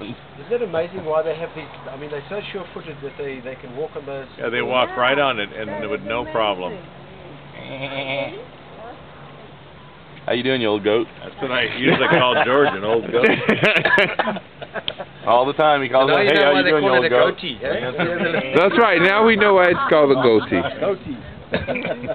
Isn't it amazing why they have these? I mean, they're so sure-footed that they they can walk on those. Yeah, they walk right on it and with no problem. How you doing, you old goat? That's what I usually call George an old goat. All the time he calls me, you hey, how you doing, you old a goat? goatee. Eh? That's right. Now we know why it's called a goatee. goatee.